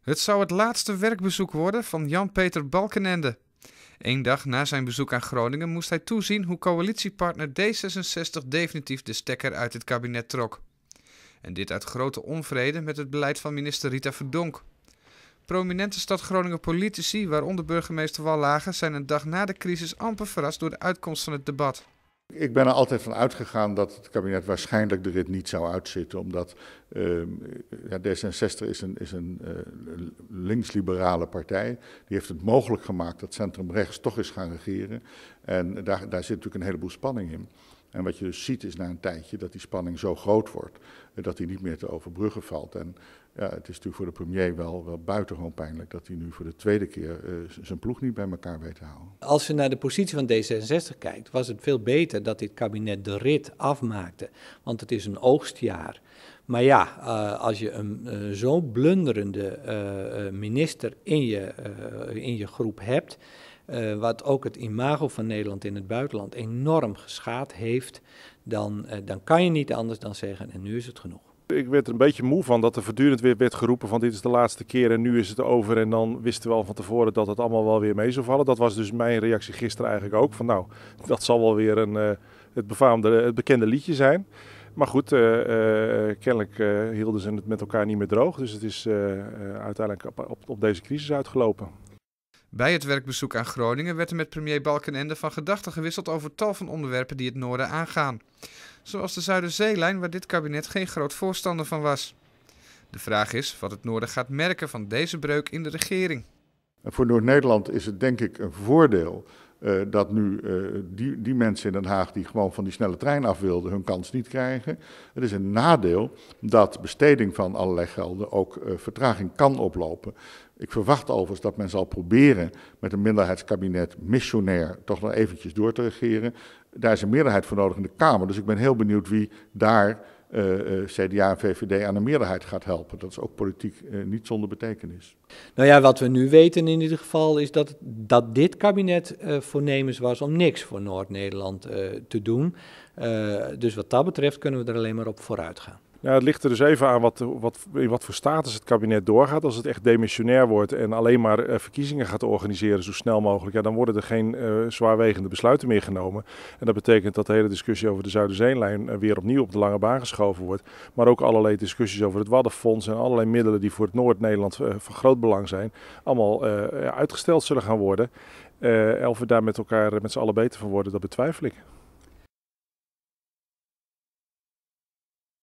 Het zou het laatste werkbezoek worden van Jan-Peter Balkenende. Eén dag na zijn bezoek aan Groningen moest hij toezien hoe coalitiepartner D66 definitief de stekker uit het kabinet trok. En dit uit grote onvrede met het beleid van minister Rita Verdonk. Prominente stad Groningen politici, waaronder burgemeester Wallagen, zijn een dag na de crisis amper verrast door de uitkomst van het debat. Ik ben er altijd van uitgegaan dat het kabinet waarschijnlijk de rit niet zou uitzitten, omdat uh, ja, D66 is een, is een uh, linksliberale partij. Die heeft het mogelijk gemaakt dat centrum rechts toch is gaan regeren. En daar, daar zit natuurlijk een heleboel spanning in. En wat je dus ziet is na een tijdje dat die spanning zo groot wordt eh, dat die niet meer te overbruggen valt. En ja, het is natuurlijk voor de premier wel, wel buitengewoon pijnlijk dat hij nu voor de tweede keer uh, zijn ploeg niet bij elkaar weet te houden. Als je naar de positie van D66 kijkt, was het veel beter dat dit kabinet de rit afmaakte. Want het is een oogstjaar. Maar ja, uh, als je een uh, zo blunderende minister in je, in je groep hebt. Uh, wat ook het imago van Nederland in het buitenland enorm geschaad heeft, dan, uh, dan kan je niet anders dan zeggen, en nu is het genoeg. Ik werd er een beetje moe van dat er voortdurend weer werd geroepen van dit is de laatste keer en nu is het over. En dan wisten we al van tevoren dat het allemaal wel weer mee zou vallen. Dat was dus mijn reactie gisteren eigenlijk ook. Van nou, dat zal wel weer een, uh, het befaamde, het bekende liedje zijn. Maar goed, kennelijk hielden ze het met elkaar niet meer droog. Dus het is uiteindelijk op, op, op deze crisis uitgelopen. Bij het werkbezoek aan Groningen werd er met premier Balkenende van gedachten gewisseld over tal van onderwerpen die het noorden aangaan. Zoals de Zuiderzeelijn, waar dit kabinet geen groot voorstander van was. De vraag is wat het noorden gaat merken van deze breuk in de regering. Voor Noord-Nederland is het denk ik een voordeel uh, dat nu uh, die, die mensen in Den Haag die gewoon van die snelle trein af wilden, hun kans niet krijgen. Het is een nadeel dat besteding van allerlei gelden ook uh, vertraging kan oplopen. Ik verwacht overigens dat men zal proberen met een minderheidskabinet missionair toch nog eventjes door te regeren. Daar is een meerderheid voor nodig in de Kamer, dus ik ben heel benieuwd wie daar uh, uh, CDA en VVD aan een meerderheid gaat helpen. Dat is ook politiek uh, niet zonder betekenis. Nou ja, wat we nu weten in ieder geval is dat, dat dit kabinet voornemens was om niks voor Noord-Nederland te doen. dus wat dat betreft kunnen we er alleen maar op vooruit gaan. Nou, het ligt er dus even aan wat, wat, in wat voor status het kabinet doorgaat. Als het echt demissionair wordt en alleen maar uh, verkiezingen gaat organiseren zo snel mogelijk, ja, dan worden er geen uh, zwaarwegende besluiten meer genomen. En dat betekent dat de hele discussie over de Zuiderzeelijn uh, weer opnieuw op de lange baan geschoven wordt. Maar ook allerlei discussies over het Waddenfonds en allerlei middelen die voor het Noord-Nederland van groot belang zijn, allemaal uitgesteld zullen gaan worden. of we daar met elkaar met z'n allen beter van worden, dat betwijfel ik.